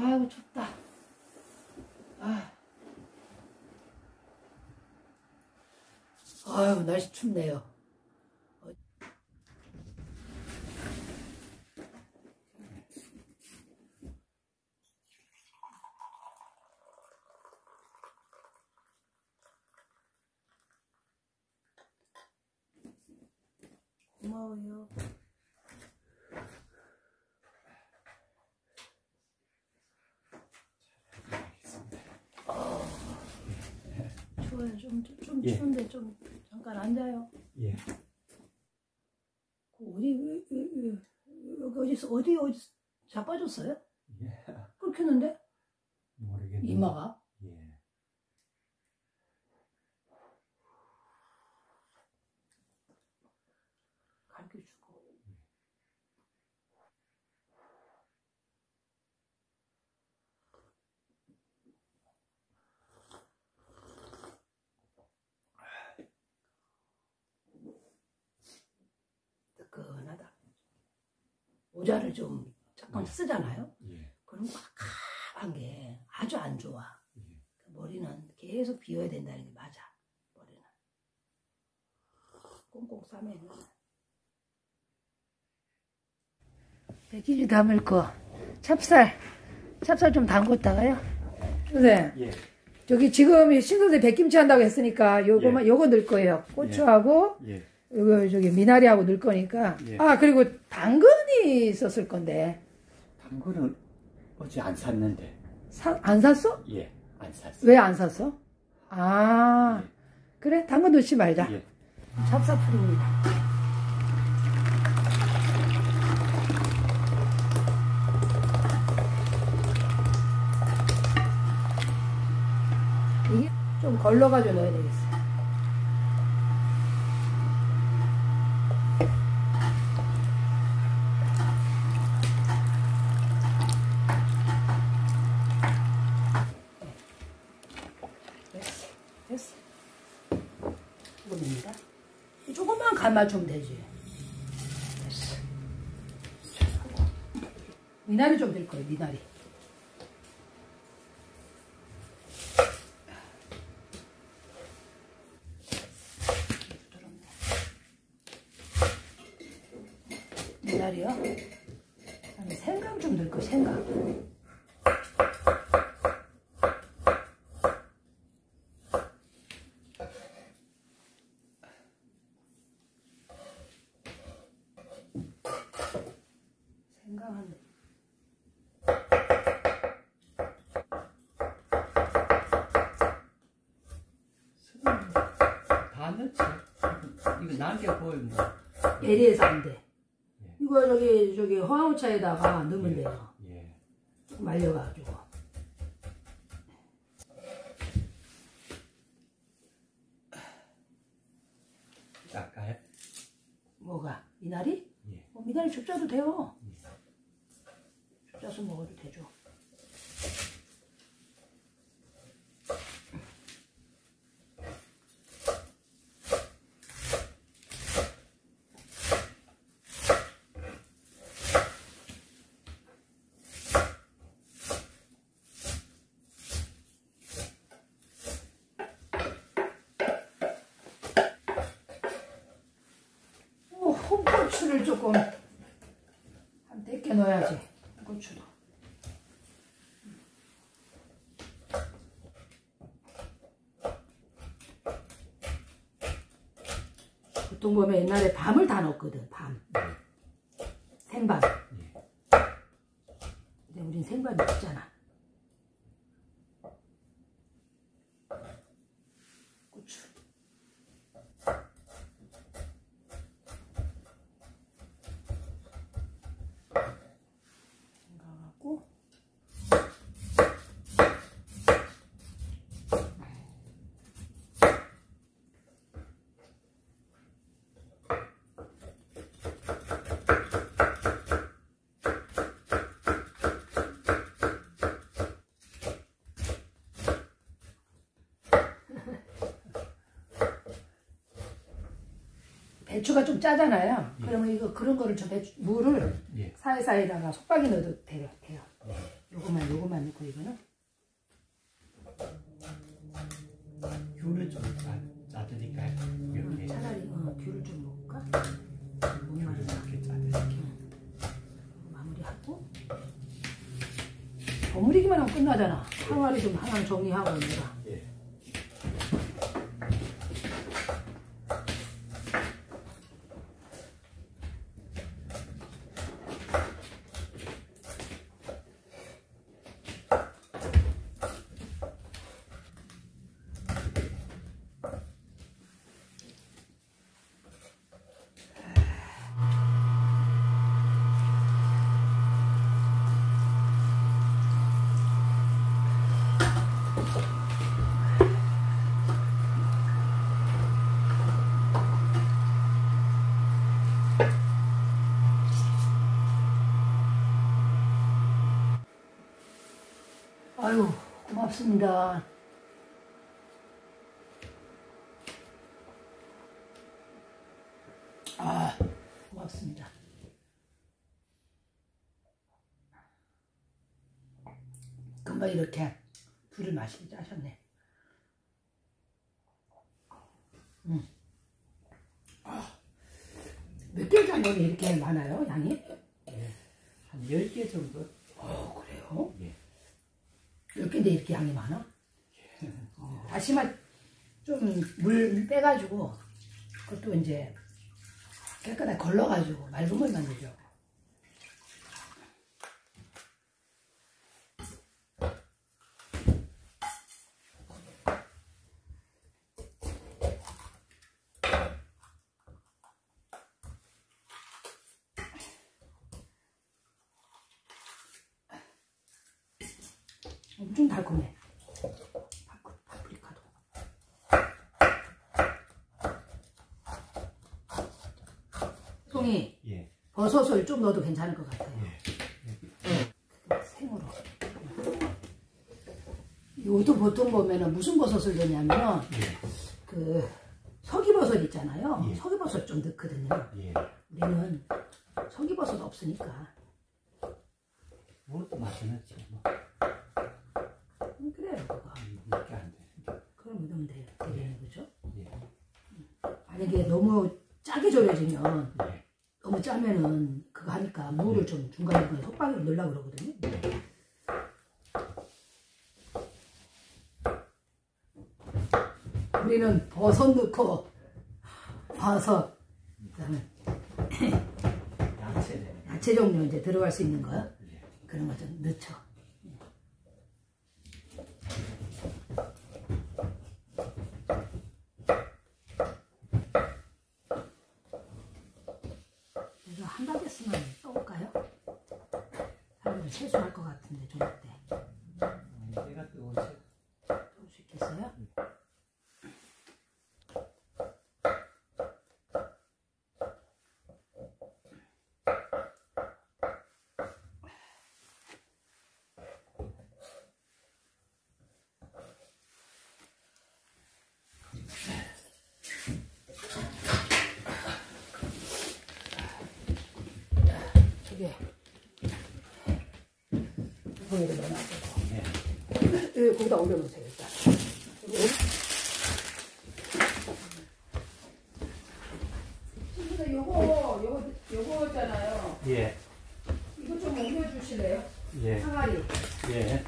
아이고 춥다. 아. 아유 날씨 춥네요. 고마워요. 추워요. 좀, 좀, 좀 예. 추운데 좀 잠깐 앉아요. 예. 그 어디, 여기 어디서, 어디, 어디 자빠졌어요? 예. 그렇게 했는데? 모르겠네. 이마가? 예. 가르쳐 주고. 뜨끈하다. 모자를 좀 잠깐 쓰잖아요. 예. 그럼 꽉한 게 아주 안 좋아. 예. 머리는 계속 비워야 된다는 게 맞아. 머리는. 꽁꽁 싸매는. 백일이 담을 거. 찹쌀. 찹쌀 좀 담궜다가요. 선생님, 예. 저기 지금 신선생 백김치 한다고 했으니까 요거만, 요거 넣을 거예요. 고추하고, 예. 요거 저기 미나리하고 넣을 거니까. 예. 아, 그리고 당근 이 있었을 건데. 당근은 어제 안 샀는데. 사, 안 샀어? 예. 안 샀어. 왜 안 샀어? 아, 그래? 당근 넣지 말자. 예. 찹쌀풀입니다. 이게 좀 걸러가지고 넣어야 되겠어. 됐어. 조금입니다. 조금만 간 맞추면 되지. 됐어. 미나리 좀 넣을 거예요, 미나리. 미나리요? 아니, 생강 좀 넣을 거. 생강 한 다 넣지. 이거 보이면 뭐. 예리해서 안 돼. 이거 저기 저기 화우차에다가 넣으면 돼요. 예. 말려가지고. 닦아요? 뭐가 미나리? 예. 어, 미나리 죽자도 돼요. 죽자서 먹어도 되죠. 어, 홍고추를 조금 한 100개 넣어야지. 홍고추도. 보통 보면 옛날에 밤을 다 넣었거든, 밤. 생밤. 근데 우린 생밤이 없잖아. 고추. 생각하고 배추가 좀 짜잖아요. 그러면 이거 그런 거를 저 배추 물을 예. 사이사이에다가 속박이 넣어도 돼요. 돼요. 요거만 요거만 넣고 이거는 귤을 좀 짜, 짜드릴까요? 이렇게 차라리 어, 귤을 좀 먹을까? 귤을 목말라 이렇게 짜드릴게요. 마무리하고 버무리기만 하면 끝나잖아. 항아리 좀 하나 정리하고 내가. 예. 아유 고맙습니다. 아 고맙습니다. 금방 이렇게 불을 마시게 짜셨네. 음. 아, 몇짠 거니 이렇게 많아요 양이? 예. 한 10개 정도? 어 그래요? 예. 몇 개인데 이렇게 양이 많아? 어, 다시마 좀 물 빼가지고 그것도 이제 깨끗하게 걸러가지고 맑은 물만 넣죠. 엄청 달콤해. 파프- 파프리카도. 송이 예. 버섯을 좀 넣어도 괜찮을 것 같아요. 예. 생으로. 이것도 보통 보면은 무슨 버섯을 넣냐면 예. 그 서기버섯 있잖아요. 예. 서기버섯 좀 넣거든요. 예. 우리는 서기버섯 없으니까. 그것도 맛있는지 뭐. 음, 그래요, 그거. 몇개 안 돼. 그럼 넣으면 돼요. 되게 그죠? 예. 만약에 너무 짜게 절여지면 예. 너무 짜면은 그거 하니까 물을 좀 중간중간에 속박이로 넣으려고 그러거든요. 우리는 버섯 넣고 버섯 그다음에. 야채 종류 이제 들어갈 수 있는 거 예. 그런 거 좀 넣죠. 그래서 한 바게스만 떠올까요? 사람들 세수할 것 같은데 좀 어때? 때가 뜨거우시 떠올 수 있겠어요? 저 게 거기다 넣어놔고 예. 예, 거기다 올려놓으세요 일단. 친구들 요거 요거 요거잖아요. 예. 이거 좀 옮겨주실래요? 예. 항아리 예.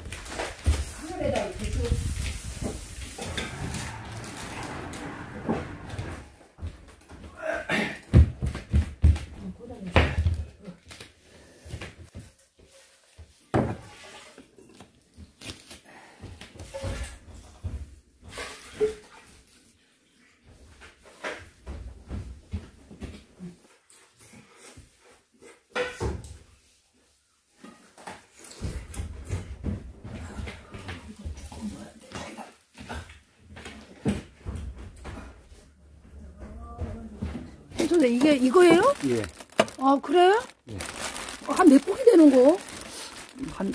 선생님, 이게 이거예요? 예. 아, 그래? 예. 어, 한몇 포기 되는 거? 한,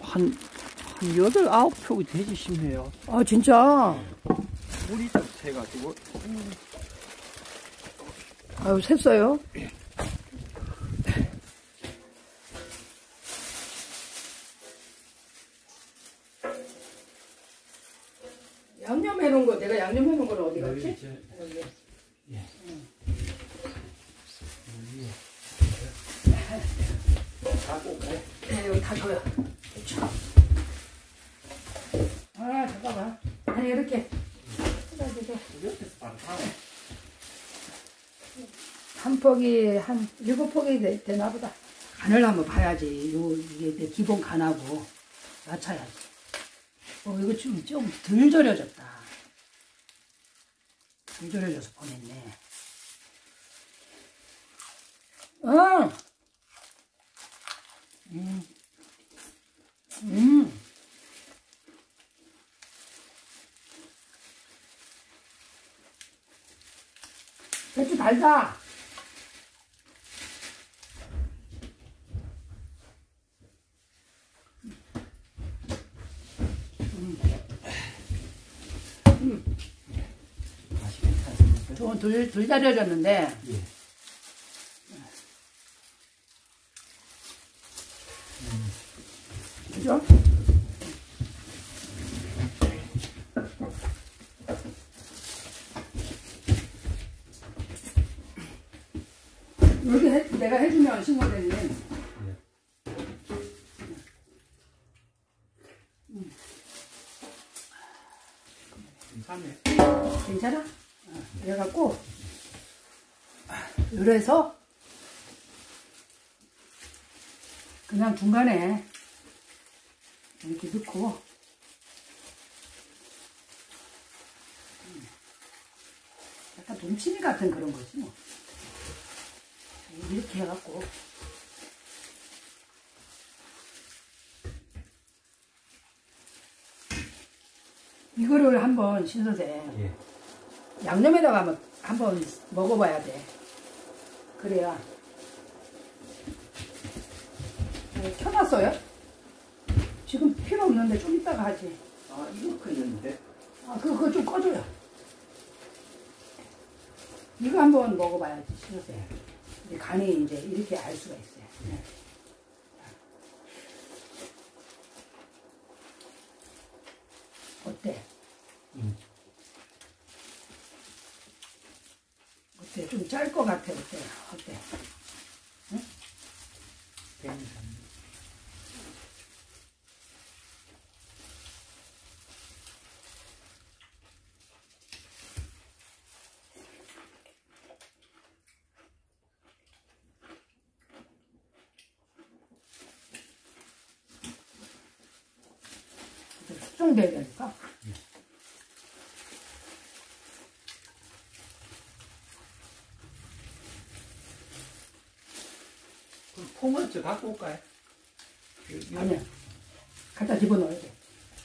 한, 한 여덟, 아홉 표기 되지 싶네요. 아, 진짜? 물이 좀 새가지고. 아유, 샜어요? 양념해 놓은 거, 내가 양념해 놓은 건 어디 갔지? 한 폭이 한 일곱 폭이 되, 되나 보다. 간을 한번 봐야지. 요, 이게 내 기본 간하고 맞춰야지. 어, 이거 좀, 좀 덜 절여졌다. 덜 절여져서 보냈네. 어! 음. 음. 배추 달다. 맛이 괜찮습니까? 저건 둘, 둘 다려졌는데, 예. 그죠? 여기 해, 내가 해주면 신고되니 예. 괜찮네. 괜찮아? 어, 그래갖고 그래서 그냥 중간에 이렇게 넣고 음, 약간 동치미 같은 그런 거지 뭐 이렇게 해갖고 이거를 한번 신선생 예. 양념에다가 한번, 한번 먹어봐야 돼. 그래야. 네, 켜놨어요? 지금 필요 없는데 좀 이따가 하지. 아, 이거 큰였는데? 아, 그거, 그거 좀 꺼줘요. 이거 한번 먹어봐야지, 신호세. 간이 이제 이렇게 알 수가 있어요. 네. 어때? 음. 어때? 좀 짤 것 같아, 어때? 어때? 괜찮네. 숙성돼야 되니까. 그럼 저 갖고 올까요? 여기 아니야. 갖다 집어넣어야 돼.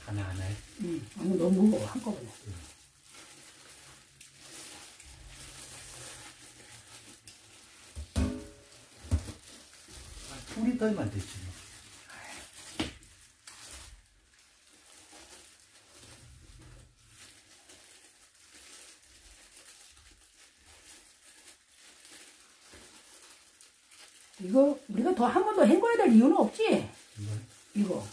하나 하나에. 응. 아니, 너무 무거워, 한꺼번에. 아, 둘이 덜만 되지 이거, 우리가 더 한 번 더 헹궈야 될 이유는 없지? 이거 이거.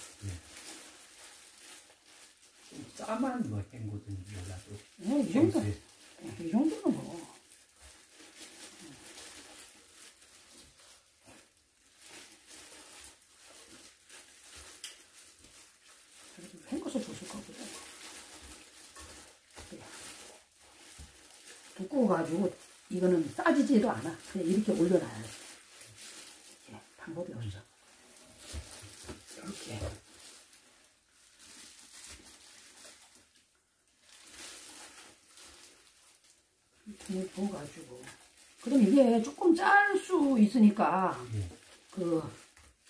좀 짜만 뭐 헹구든 몰라도. 네, 이 정도. 땡스. 이 정도는 뭐. 헹궈서 줬을 거거든. 그래. 두꺼워가지고 이거는 싸지지도 않아. 그냥 이렇게 올려놔야 돼. 방법이 없어. 이렇게. 이렇게 부어가지고. 그럼 이게 조금 짤 수 있으니까 예. 그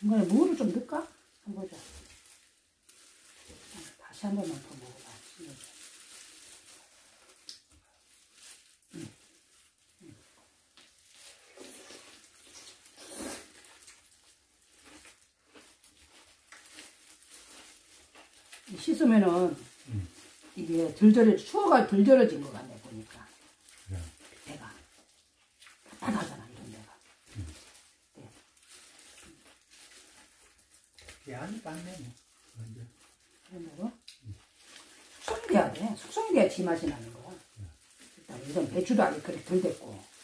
중간에 무를 좀 넣을까? 한번 보자. 다시 한 번만 더먹어봐. 음. 음. 이 씻으면은 음. 이게 덜 절여 추워가 덜 절여진 것 같네 보니까 그래. 배가 따뜻하잖아 이런 데가 계란이 땄네 뭐. 먼저. 이런 데로 숙성돼야 돼 숙성돼야 지 맛이 나는 거야 아니, 이건 배추도 아직 그렇게 덜 됐고.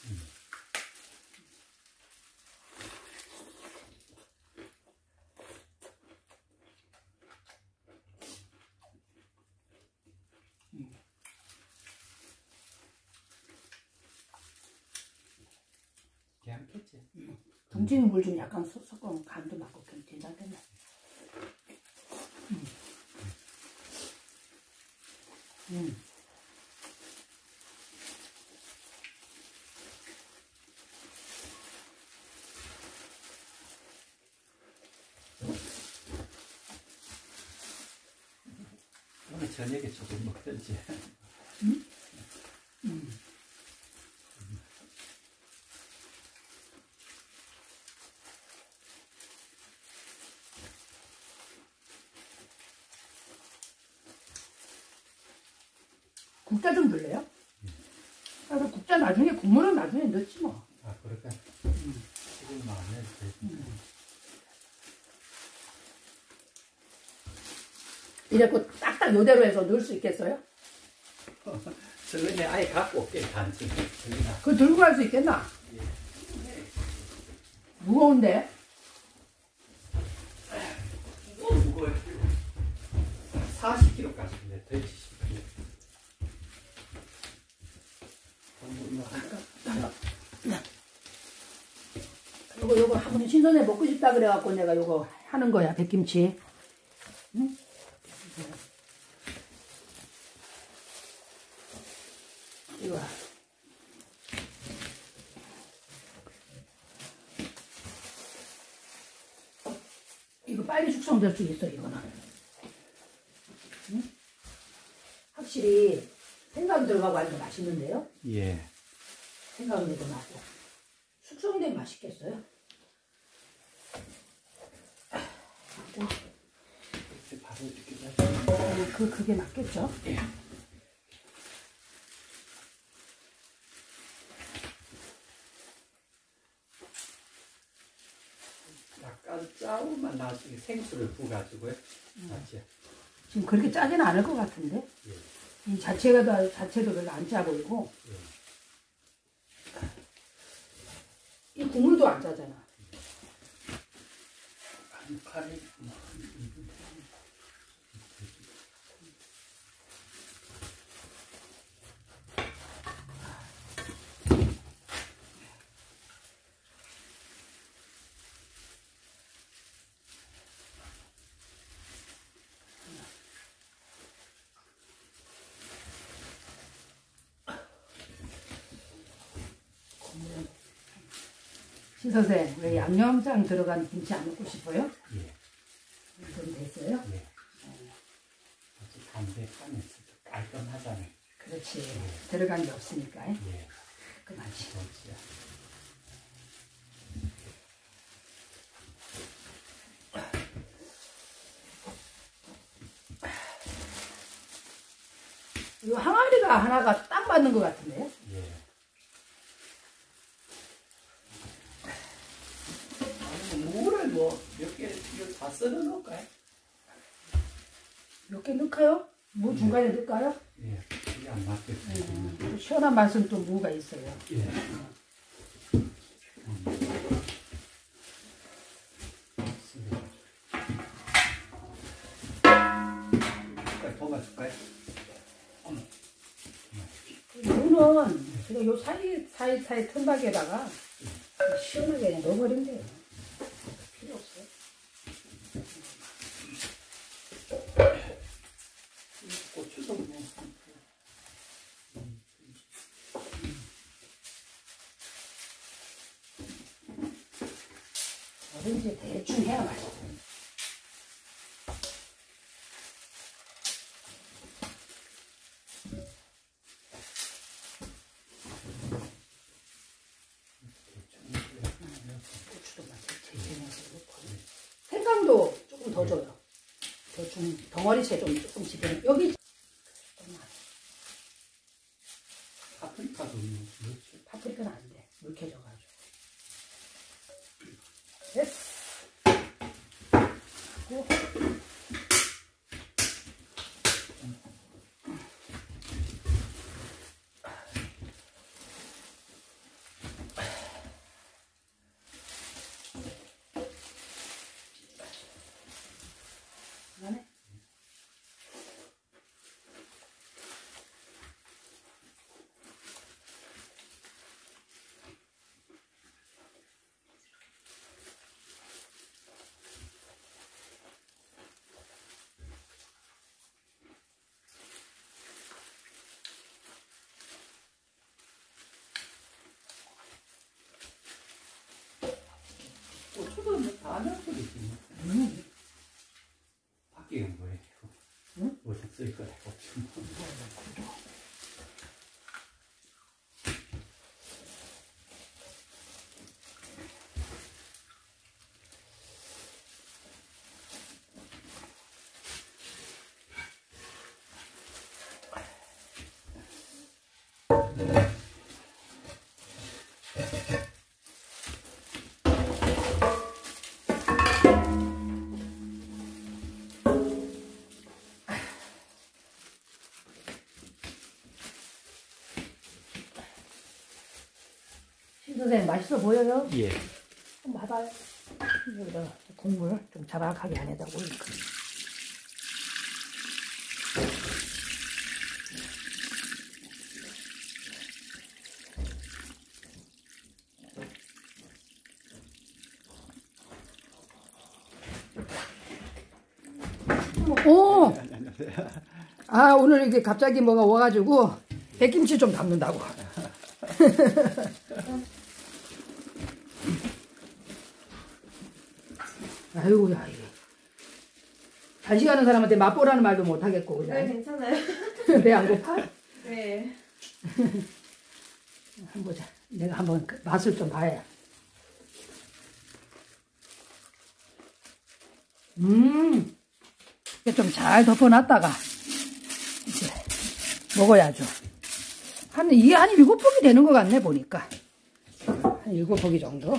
괜찮겠지. 등짐 물좀 약간 섞- 섞으면 간도 맞고 괜- 괜찮겠네. 음. 음. 오늘 저녁에 조금 먹든지. 국자 좀 줄래요? 그래서 국자 나중에 국물은 나중에 넣지 뭐. 아, 그럴까? 지금 안 해도 돼. 이래고 딱딱 요대로 해서 넣을 수 있겠어요? 저번에 아예 갖고 올게, 단지. 그거 들고 갈 수 있겠나? 무거운데? 이거 무거워요. 40kg까지 돼, 더 70kg. 요거 요거 한번 신선해 먹고 싶다 그래갖고 내가 요거 하는 거야 백김치. 응? 이거. 이거 빨리 숙성될 수 있어 이거는. 응? 확실히 생강 들어가고 하니까 맛있는데요. 예. 생강내도 나고 되면 맛있겠어요? 바로 이렇게. 어, 그 그게 맞겠죠? 예. 약간 짜오만 나중에 생수를 부어가지고요. 맞지? 지금 그렇게 짜지는 않을 것 같은데 예. 이 자체가 다 자체도 별로 안 짜 보이고 예. 이 국물도 안 짜잖아. 한 칼에 시 선생 왜 양념장 들어간 김치 안 먹고 싶어요? 예. 좀 됐어요? 예. 아주 담백하면서 깔끔하잖아요. 그렇지 들어간 게 없으니까 예. 그만치. 그렇지. 이 항아리가 하나가 딱 맞는 것 같은데요? 예. 아니, 무를 뭐 몇 개, 이거 다 썰어 놓을까요? 몇 개 넣을까요? 무 중간에 넣을까요? 예. 이게 안 맞겠어요. 음, 시원한 맛은 또 무가 있어요. 예. 도와줄까요? 무는 그냥 요 사이 사이 사이 틈박에다가 시원하게 그냥 넣어버리면 돼요 없어요. 고추도 뭐. 뭐든지 대충 해야 넣고 생강도 조금 더 줘요. 대충 덩어리째 좀 조금 집에 여기 조금만. 파프리카도 넣죠. 파프리카는 안 돼. 물켜져가지고. 됐어. 하고. 하는 소리지. 뭐. 음. 거예요. 응? 무슨 쓸 거라고. 지금. 선생님 맛있어 보여요? 예. 한번 봐봐요. 여기다가 국물 좀 자박하게 안에다 올릴까. 오! 아, 오늘 이게 갑자기 뭐가 와가지고 백김치 좀 담는다고. 아이고야, 이게. 단식하는 사람한테 맛보라는 말도 못하겠고, 네, 그냥. 괜찮아요. 배 안 고파? 네. 한번 보자. 내가 한번 그 맛을 좀 봐야. 음, 이게 좀 잘 덮어놨다가, 이제, 먹어야죠. 한, 이게 한 일곱 포기 되는 것 같네, 보니까. 한 일곱 포기 정도.